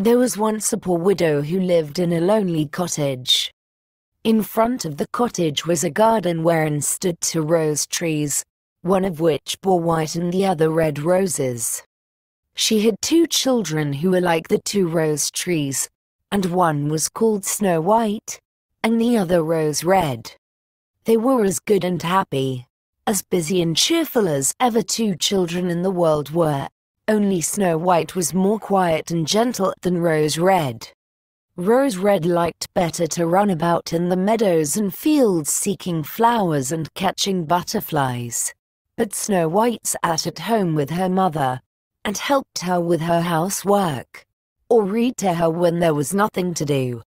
There was once a poor widow who lived in a lonely cottage. In front of the cottage was a garden wherein stood two rose trees, one of which bore white and the other red roses. She had two children who were like the two rose trees, and one was called Snow White, and the other Rose Red. They were as good and happy, as busy and cheerful as ever two children in the world were, only Snow White was more quiet and gentle than Rose Red. Rose Red liked better to run about in the meadows and fields seeking flowers and catching butterflies. But Snow White sat at home with her mother, and helped her with her housework, or read to her when there was nothing to do.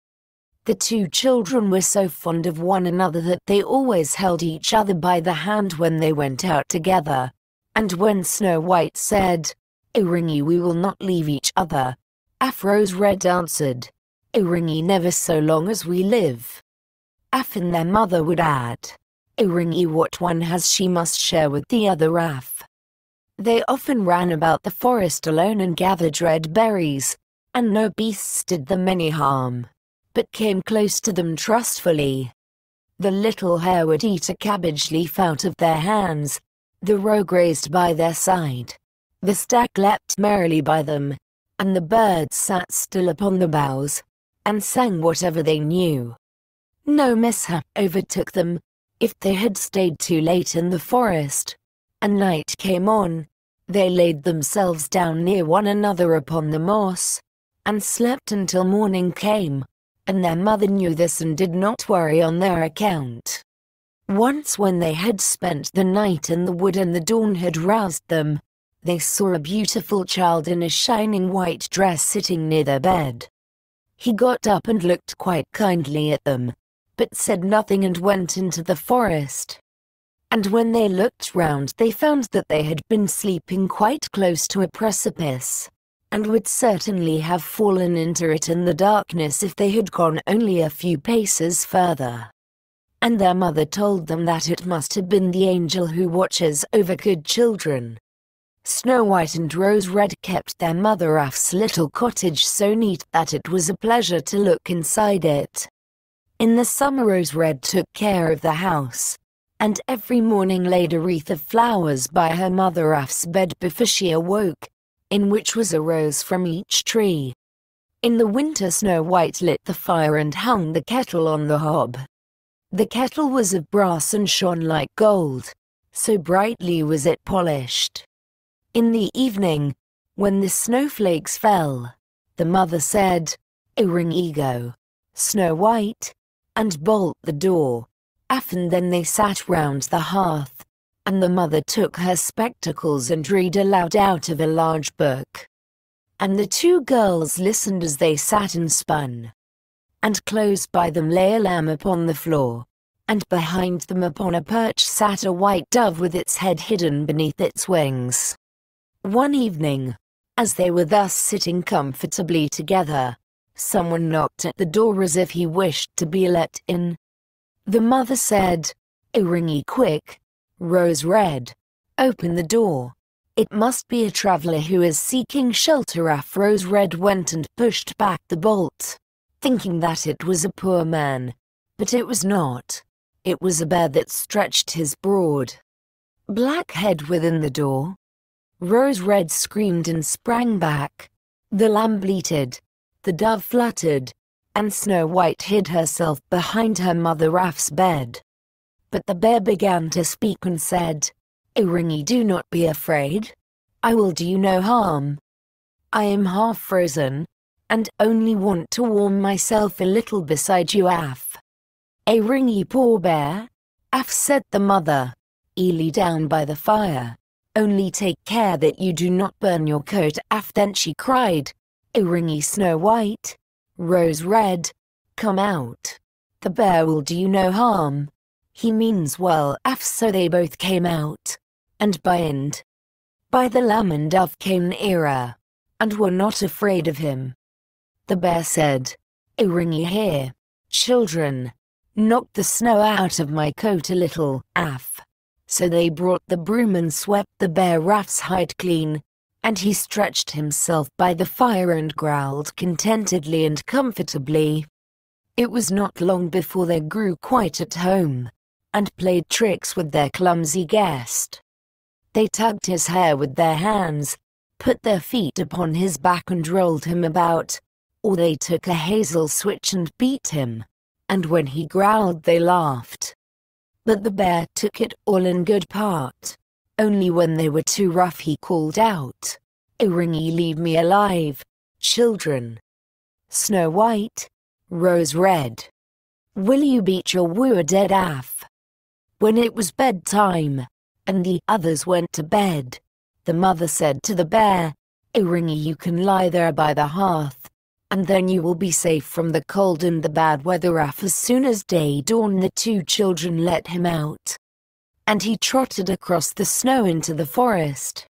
The two children were so fond of one another that they always held each other by the hand when they went out together. And when Snow White said, O ringy, we will not leave each other, Afrose Red answered, O Ringy, never so long as we live. Af and their mother would add, O Ringy, what one has she must share with the other Af. They often ran about the forest alone and gathered red berries, and no beasts did them any harm, but came close to them trustfully. The little hare would eat a cabbage leaf out of their hands, the roe grazed by their side, the stag leapt merrily by them, and the birds sat still upon the boughs, and sang whatever they knew. No mishap overtook them, if they had stayed too late in the forest, and night came on, they laid themselves down near one another upon the moss, and slept until morning came, and their mother knew this and did not worry on their account. Once when they had spent the night in the wood and the dawn had roused them, they saw a beautiful child in a shining white dress sitting near their bed. He got up and looked quite kindly at them, but said nothing and went into the forest and when they looked round they found that they had been sleeping quite close to a precipice, and would certainly have fallen into it in the darkness if they had gone only a few paces further. And their mother told them that it must have been the angel who watches over good children. Snow White and Rose Red kept their mother Af's little cottage so neat that it was a pleasure to look inside it. In the summer Rose Red took care of the house, and every morning laid a wreath of flowers by her mother Af's bed before she awoke, in which was a rose from each tree. In the winter Snow White lit the fire and hung the kettle on the hob. The kettle was of brass and shone like gold, so brightly was it polished. In the evening, when the snowflakes fell, the mother said, O ring ego, Snow White, and bolt the door. Often then they sat round the hearth, and the mother took her spectacles and read aloud out of a large book. And the two girls listened as they sat and spun. And close by them lay a lamb upon the floor, and behind them upon a perch sat a white dove with its head hidden beneath its wings. One evening, as they were thus sitting comfortably together, someone knocked at the door as if he wished to be let in. The mother said, "A ringy quick, Rose Red, open the door. It must be a traveler who is seeking shelter. Af Rose Red went and pushed back the bolt, thinking that it was a poor man. But it was not. It was a bear that stretched his broad black head within the door. Rose Red screamed and sprang back. The lamb bleated. The dove fluttered and Snow White hid herself behind her mother Raff's bed. But the bear began to speak and said, oh, Iringi do not be afraid. I will do you no harm. I am half frozen, and only want to warm myself a little beside you Af. Iringi oh, poor bear, Af said the mother, Ely down by the fire. Only take care that you do not burn your coat Af then she cried, Iringi Snow White, Rose Red, come out. The bear will do you no harm. He means well, af so they both came out. And by and by the lamb and dove came nearer, and were not afraid of him. The bear said, Iringi here, children, knock the snow out of my coat a little, af. So they brought the broom and swept the bear Af's hide clean, and he stretched himself by the fire and growled contentedly and comfortably. It was not long before they grew quite at home, and played tricks with their clumsy guest. They tugged his hair with their hands, put their feet upon his back and rolled him about, or they took a hazel switch and beat him, and when he growled they laughed. But the bear took it all in good part. Only when they were too rough he called out, Iringi leave me alive, children. Snow White, Rose Red. Will you beat your wooer dead af? When it was bedtime, and the others went to bed, the mother said to the bear, Iringi you can lie there by the hearth, and then you will be safe from the cold and the bad weather af as soon as day dawned the two children let him out and he trotted across the snow into the forest.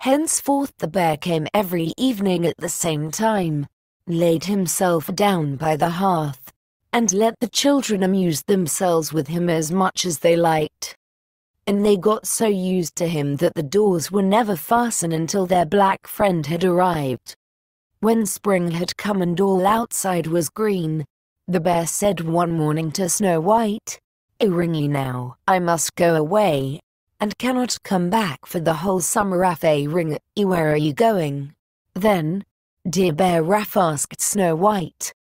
Henceforth the bear came every evening at the same time, laid himself down by the hearth, and let the children amuse themselves with him as much as they liked. And they got so used to him that the doors were never fastened until their black friend had arrived. When spring had come and all outside was green, the bear said one morning to Snow White, Iringi now, I must go away, and cannot come back for the whole summer Afe ring, where are you going? Then, dear Bear Raff asked Snow White.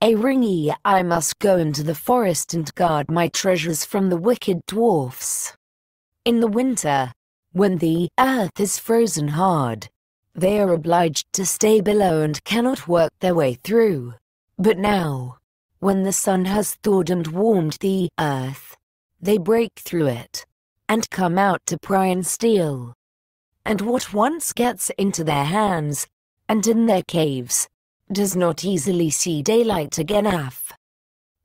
Iringi, I must go into the forest and guard my treasures from the wicked dwarfs. In the winter, when the earth is frozen hard, they are obliged to stay below and cannot work their way through. But now, when the sun has thawed and warmed the earth, they break through it and come out to pry and steal. And what once gets into their hands and in their caves does not easily see daylight again. Af.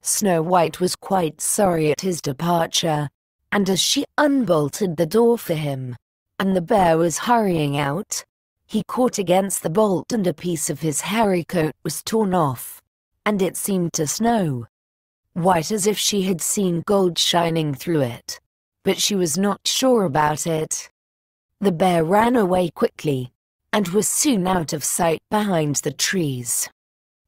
Snow White was quite sorry at his departure, and as she unbolted the door for him, and the bear was hurrying out, he caught against the bolt and a piece of his hairy coat was torn off and it seemed to snow. White as if she had seen gold shining through it. But she was not sure about it. The bear ran away quickly, and was soon out of sight behind the trees.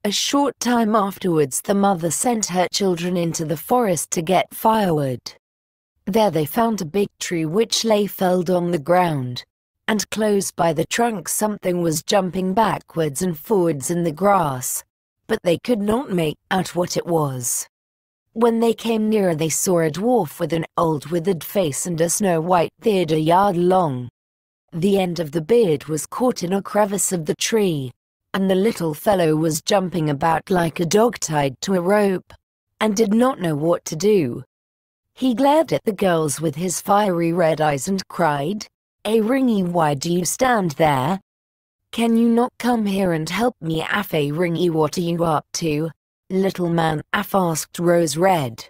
A short time afterwards the mother sent her children into the forest to get firewood. There they found a big tree which lay felled on the ground, and close by the trunk something was jumping backwards and forwards in the grass but they could not make out what it was. When they came nearer they saw a dwarf with an old withered face and a snow-white beard a yard long. The end of the beard was caught in a crevice of the tree, and the little fellow was jumping about like a dog tied to a rope, and did not know what to do. He glared at the girls with his fiery red eyes and cried, Iringi why do you stand there? Can you not come here and help me Afe Ringy what are you up to? Little man Af asked Rose Red.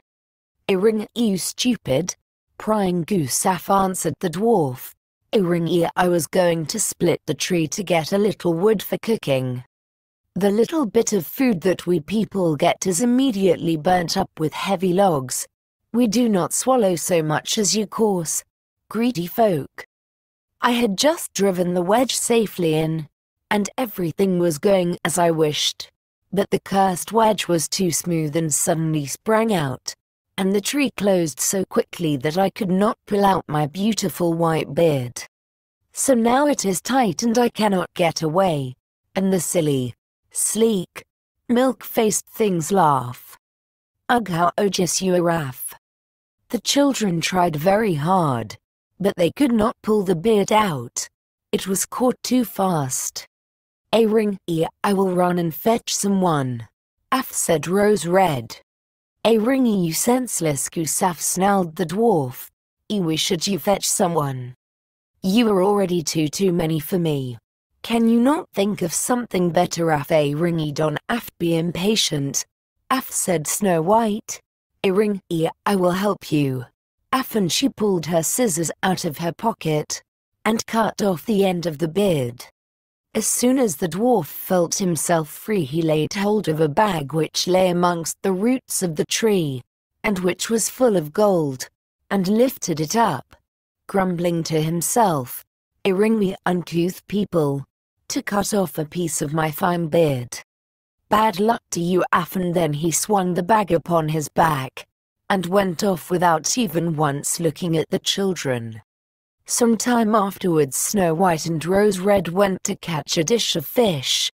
Iring you stupid? Prying goose Af answered the dwarf. Iringi I was going to split the tree to get a little wood for cooking. The little bit of food that we people get is immediately burnt up with heavy logs. We do not swallow so much as you coarse, greedy folk. I had just driven the wedge safely in, and everything was going as I wished. But the cursed wedge was too smooth and suddenly sprang out, and the tree closed so quickly that I could not pull out my beautiful white beard. So now it is tight and I cannot get away, and the silly, sleek, milk-faced things laugh. Ugh how odious you are The children tried very hard, but they could not pull the beard out. It was caught too fast. A ring, e, I will run and fetch someone. Af said Rose Red. A ringy you senseless Gusaf snarled the dwarf. Ewe should you fetch someone? You are already too too many for me. Can you not think of something better Af a ringy don Af be impatient? Af said Snow White. A ring, I will help you. Often she pulled her scissors out of her pocket and cut off the end of the beard. As soon as the dwarf felt himself free he laid hold of a bag which lay amongst the roots of the tree, and which was full of gold, and lifted it up, grumbling to himself, ring me uncouth people, to cut off a piece of my fine beard. Bad luck to you, Aff, and then he swung the bag upon his back, and went off without even once looking at the children. Some time afterwards Snow White and Rose Red went to catch a dish of fish.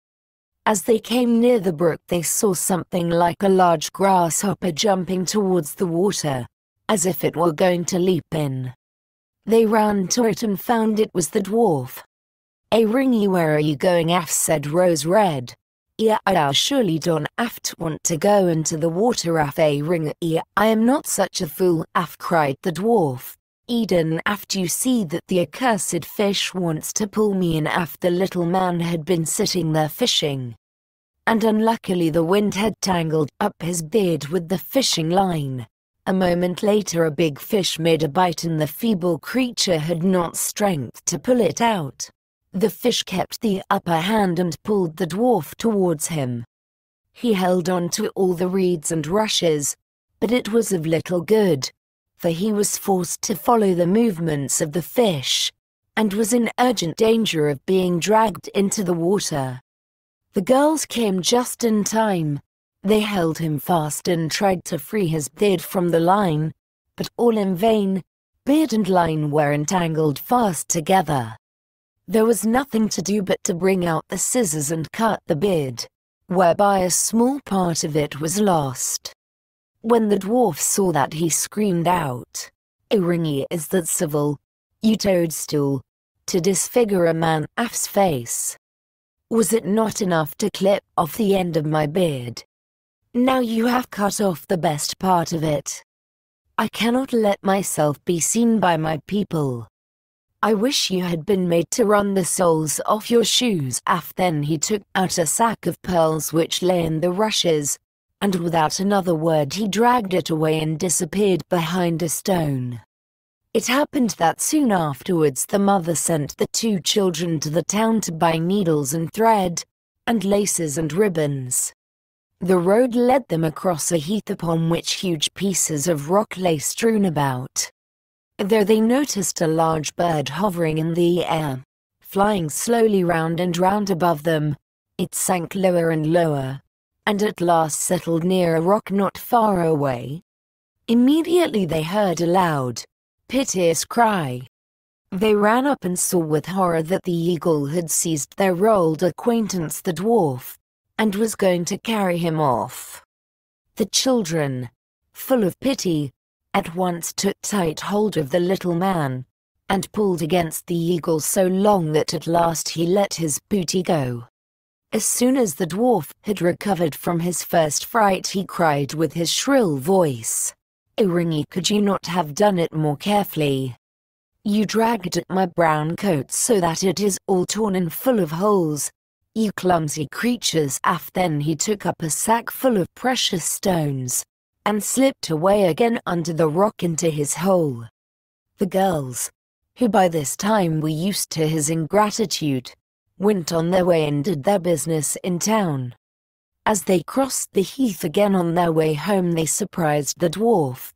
As they came near the brook they saw something like a large grasshopper jumping towards the water, as if it were going to leap in. They ran to it and found it was the dwarf. A ringy where are you going Aff said Rose Red. Yeah I uh, surely don't to want to go into the water Aff a ring yeah I am not such a fool Aff cried the dwarf. Eden after you see that the accursed fish wants to pull me in after the little man had been sitting there fishing. And unluckily the wind had tangled up his beard with the fishing line. A moment later a big fish made a bite and the feeble creature had not strength to pull it out. The fish kept the upper hand and pulled the dwarf towards him. He held on to all the reeds and rushes, but it was of little good, for he was forced to follow the movements of the fish, and was in urgent danger of being dragged into the water. The girls came just in time, they held him fast and tried to free his beard from the line, but all in vain, beard and line were entangled fast together. There was nothing to do but to bring out the scissors and cut the beard, whereby a small part of it was lost. When the dwarf saw that he screamed out, Iringi is that civil, you toadstool, to disfigure a man af's face. Was it not enough to clip off the end of my beard? Now you have cut off the best part of it. I cannot let myself be seen by my people. I wish you had been made to run the soles off your shoes. Af then he took out a sack of pearls which lay in the rushes, and without another word he dragged it away and disappeared behind a stone. It happened that soon afterwards the mother sent the two children to the town to buy needles and thread, and laces and ribbons. The road led them across a heath upon which huge pieces of rock lay strewn about. There they noticed a large bird hovering in the air, flying slowly round and round above them. It sank lower and lower, and at last settled near a rock not far away. Immediately they heard a loud, piteous cry. They ran up and saw with horror that the eagle had seized their old acquaintance the dwarf, and was going to carry him off. The children, full of pity, at once took tight hold of the little man, and pulled against the eagle so long that at last he let his booty go. As soon as the dwarf had recovered from his first fright he cried with his shrill voice, Iringi could you not have done it more carefully? You dragged at my brown coat so that it is all torn and full of holes, you clumsy creatures af then he took up a sack full of precious stones, and slipped away again under the rock into his hole. The girls, who by this time were used to his ingratitude, went on their way and did their business in town. As they crossed the heath again on their way home they surprised the dwarf,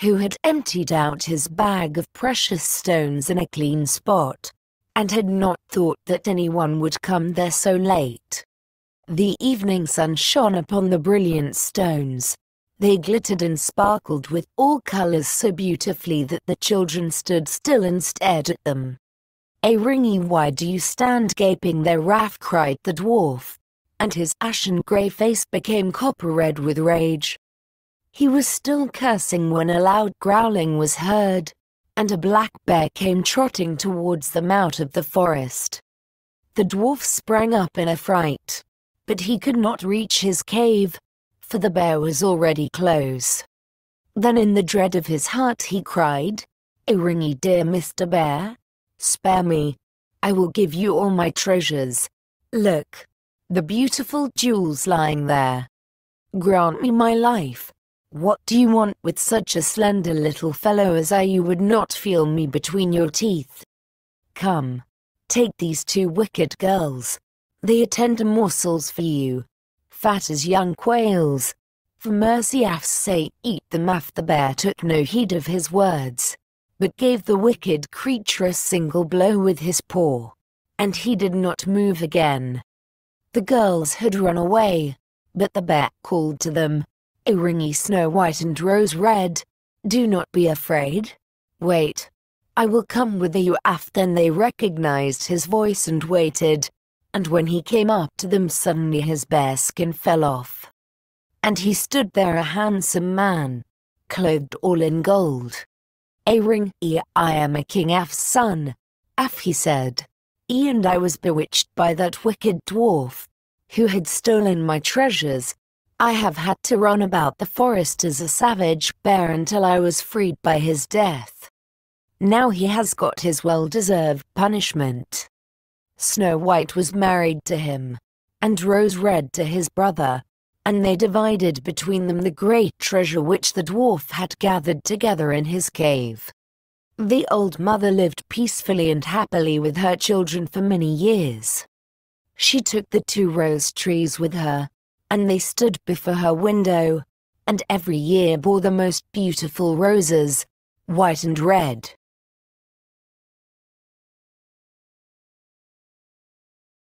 who had emptied out his bag of precious stones in a clean spot and had not thought that anyone would come there so late. The evening sun shone upon the brilliant stones. They glittered and sparkled with all colors so beautifully that the children stood still and stared at them. A ringy why do you stand gaping there Raff cried the dwarf, and his ashen grey face became copper red with rage. He was still cursing when a loud growling was heard, and a black bear came trotting towards them out of the forest. The dwarf sprang up in a fright, but he could not reach his cave, for the bear was already close. Then in the dread of his heart he cried, Iringi dear Mr. Bear, spare me. I will give you all my treasures. Look, the beautiful jewels lying there. Grant me my life, what do you want with such a slender little fellow as I you would not feel me between your teeth? Come, take these two wicked girls. They are tender morsels for you, fat as young quails. For mercy Aff's sake eat them Aff the bear took no heed of his words. but gave the wicked creature a single blow with his paw. And he did not move again. The girls had run away, but the bear called to them, A ringy Snow White and Rose Red, do not be afraid. Wait, I will come with you Af then they recognized his voice and waited, and when he came up to them suddenly his bear skin fell off. And he stood there a handsome man, clothed all in gold. A ring, e, I am a king Af's son. Af he said. E and I was bewitched by that wicked dwarf, who had stolen my treasures. I have had to run about the forest as a savage bear until I was freed by his death. Now he has got his well-deserved punishment. Snow White was married to him, and Rose Red to his brother, and they divided between them the great treasure which the dwarf had gathered together in his cave. The old mother lived peacefully and happily with her children for many years. She took the two rose trees with her, and they stood before her window, and every year bore the most beautiful roses, white and red.